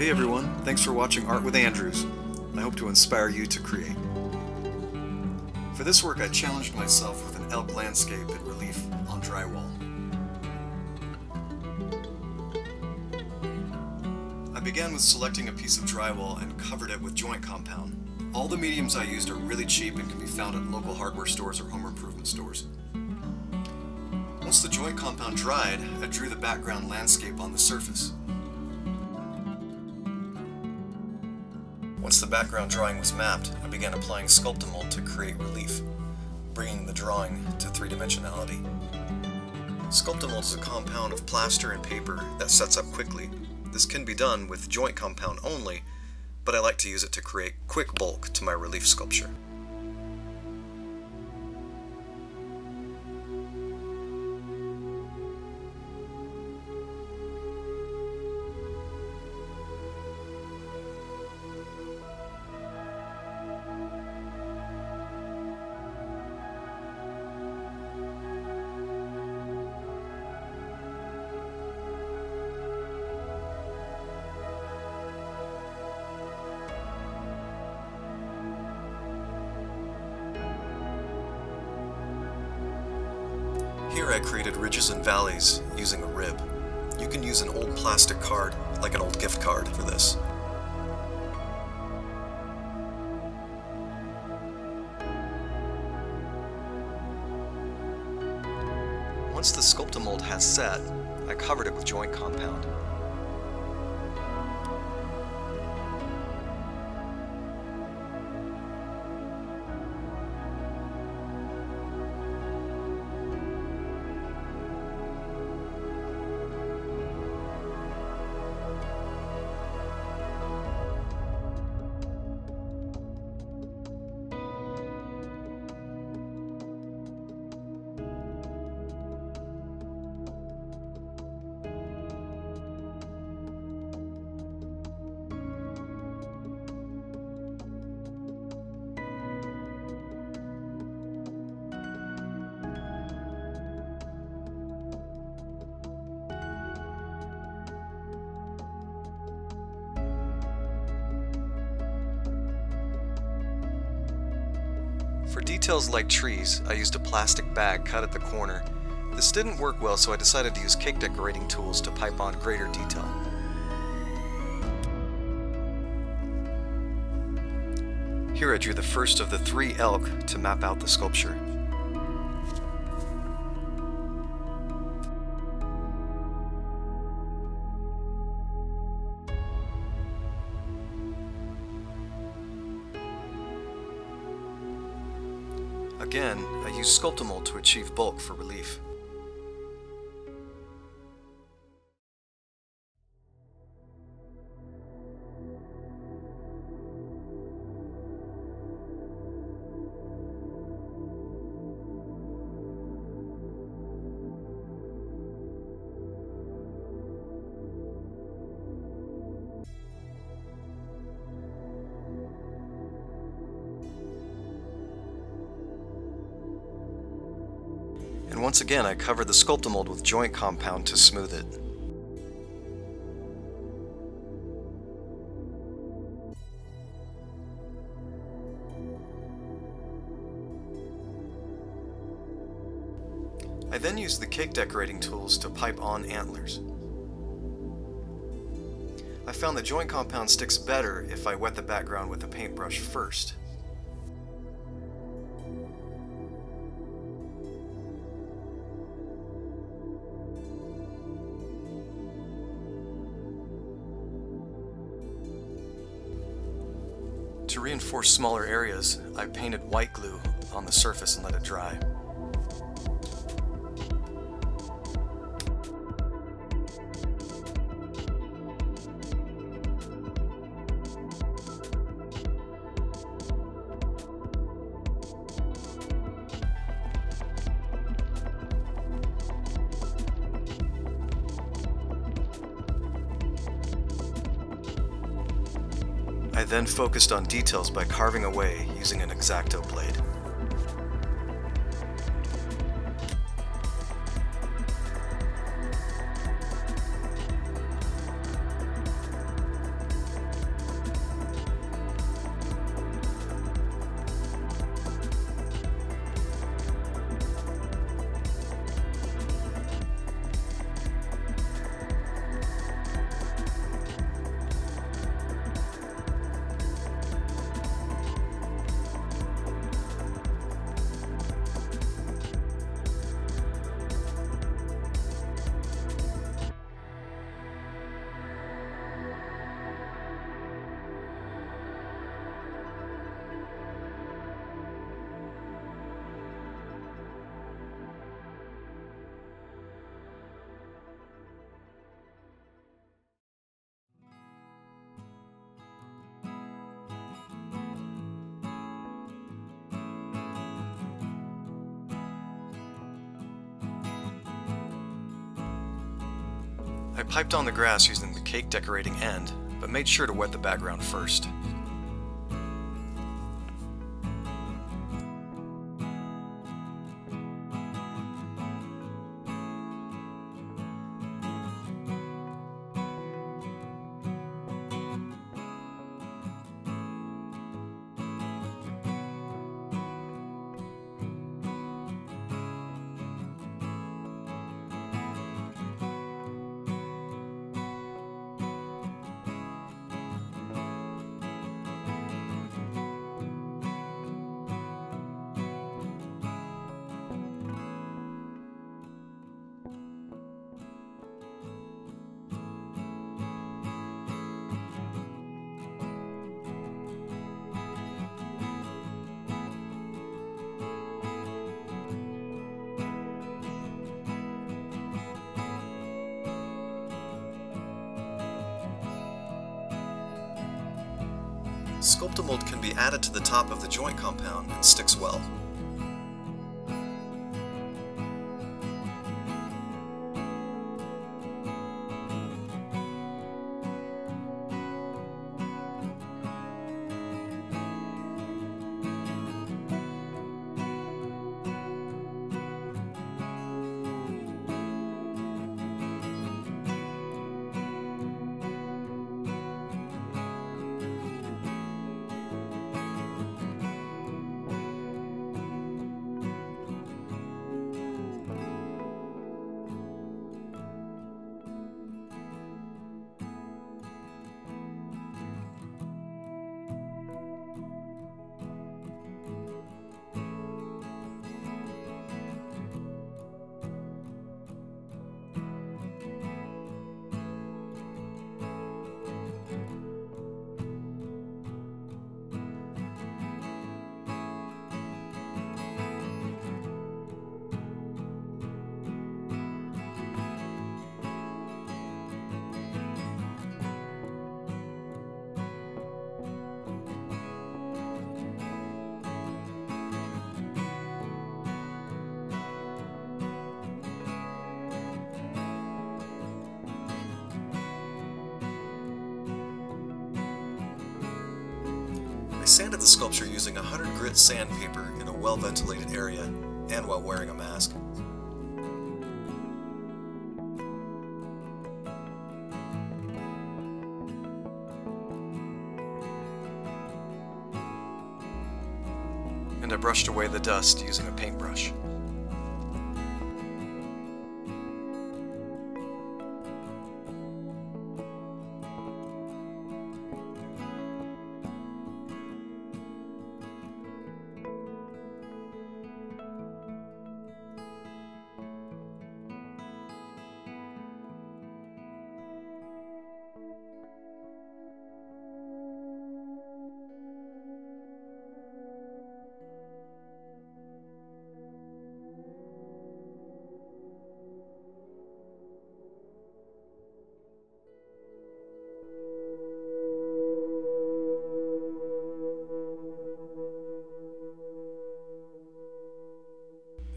Hey everyone, thanks for watching Art with Andrews. I hope to inspire you to create. For this work I challenged myself with an elk landscape in relief on drywall. I began with selecting a piece of drywall and covered it with joint compound. All the mediums I used are really cheap and can be found at local hardware stores or home improvement stores. Once the joint compound dried, I drew the background landscape on the surface. Background drawing was mapped, I began applying Sculptamold to create relief, bringing the drawing to three-dimensionality. Sculptamold is a compound of plaster and paper that sets up quickly. This can be done with joint compound only, but I like to use it to create quick bulk to my relief sculpture. Here I created ridges and valleys using a rib. You can use an old plastic card, like an old gift card, for this. Once the Sculptamold has set, I covered it with joint compound. For details like trees, I used a plastic bag cut at the corner. This didn't work well, so I decided to use cake decorating tools to pipe on greater detail. Here I drew the first of the three elk to map out the sculpture. Again, I use Sculptamold to achieve bulk for relief. Once again, I covered the Sculptamold with joint compound to smooth it. I then used the cake decorating tools to pipe on antlers. I found the joint compound sticks better if I wet the background with a paintbrush first. To reinforce smaller areas, I painted white glue on the surface and let it dry. I then focused on details by carving away using an X-Acto blade. I piped on the grass using the cake decorating end, but made sure to wet the background first. Sculptamold can be added to the top of the joint compound and sticks well. Sanded the sculpture using 100 grit sandpaper in a well-ventilated area and while wearing a mask. And I brushed away the dust using a paintbrush.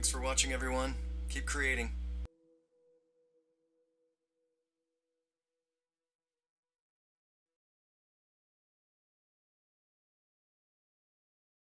Thanks for watching, everyone. Keep creating.